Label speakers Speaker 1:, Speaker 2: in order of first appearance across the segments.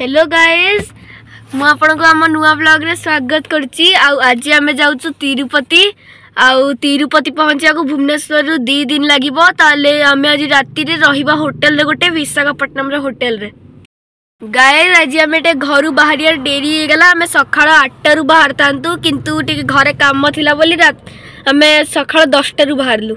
Speaker 1: hello guys ମୁଁ ଆପଣଙ୍କୁ ଆମ ନୂଆ ବ୍ଲଗ୍ରେ ସ୍ୱାଗତ କରୁଛି ଆଉ ଆଜି ଆମେ ଯାଉଛୁ ତିରୁପତି ଆଉ ତିରୁପତି ପହଞ୍ଚିବାକୁ ଭୁବନେଶ୍ୱରରୁ ଦୁଇ ଦିନ ଲାଗିବ ତାହେଲେ ଆମେ ଆଜି ରାତିରେ ରହିବା ହୋଟେଲରେ ଗୋଟେ ବିଶାଖାପଟ୍ଟନମର ହୋଟେଲରେ ଗାଏଜ ଆଜି ଆମେ ଟିକେ ଘରୁ ବାହାରିବାରେ ଡେରି ହେଇଗଲା ଆମେ ସକାଳ ଆଠଟାରୁ ବାହାରିଥାନ୍ତୁ କିନ୍ତୁ ଟିକେ ଘରେ କାମ ଥିଲା ବୋଲି ଆମେ ସକାଳ ଦଶଟାରୁ ବାହାରିଲୁ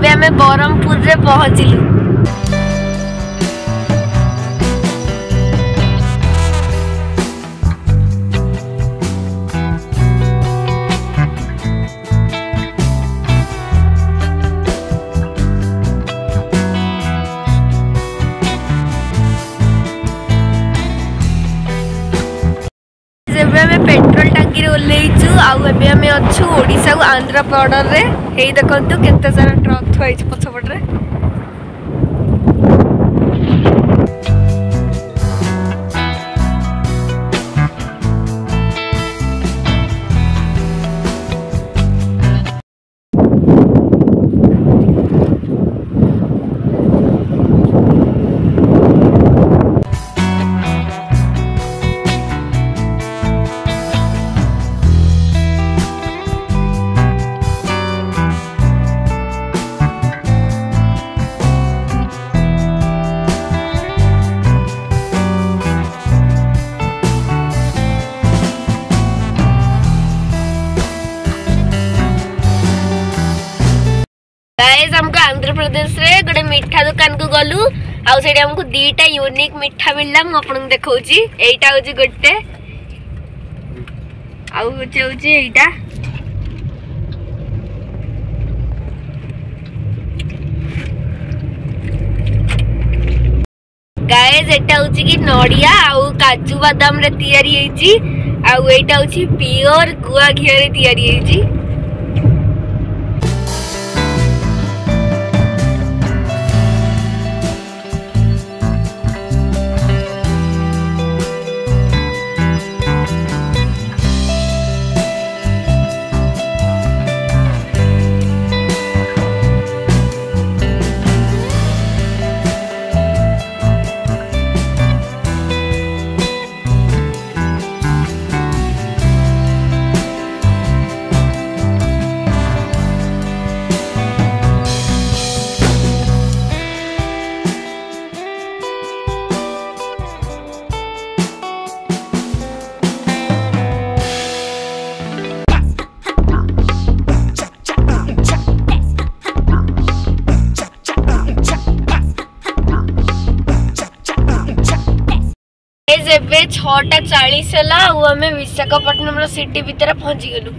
Speaker 1: ଏବେ ଆମେ ବ୍ରହ୍ମପୁରରେ ପହଞ୍ଚିଲୁ पेट्रोल ଯାଇକି ଓହ୍ଲେଇଛୁ ଆଉ ଏବେ ଆମେ ଅଛୁ ଓଡ଼ିଶା ଆଉ ଆନ୍ଧ୍ର ବର୍ଡ଼ରରେ ହେଇ ଦେଖନ୍ତୁ କେତେ ସାରା ଟ୍ରକ୍ ଥୁଆହେଇଛି ପଛପଟରେ गाइज आमको आंध्र प्रदेश रे गोटे मिठा दुकान को गलु आउ सेठी आमको दीटा यूनिक मिठा मिलला मु आपन देखौची एटा होची गोटे आउ होची होची एटा गाइज एटा होची की नडिया आउ काजू बादाम रे तयारी हेची आउ एटा होची प्योर गुआ घिया रे तयारी हेची ଛଅଟା ଚାଳିଶ ହେଲା ଆଉ ଆମେ ବିଶାଖାପଟ୍ଟନମର ସିଟି ଭିତରେ ପହଞ୍ଚିଗଲୁ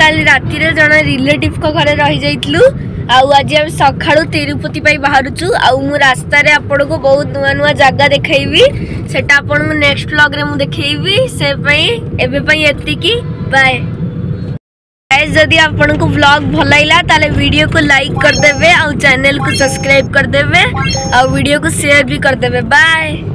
Speaker 1: কালি রাতিরে জন রিলেটিভ ঘরে রহি যাইতলু আউ আজ আমি সকাল তিরুপতি পাই বাহারুছু আউ মু রাস্তারে আপনাকে বহুত নূয়া নূয়া জায়গা দেখাইবি সেটা আপনাকে নেক্সট ব্লগরে মু দেখাইবি সে পাই এবে পাই এতিকি বাই गाइस जदि आपको ब्लॉग भल लगा ताले वीडियो को लाइक करदे और चैनल को सब्सक्राइब करदे और वीडियो को शेयर भी करदे बाय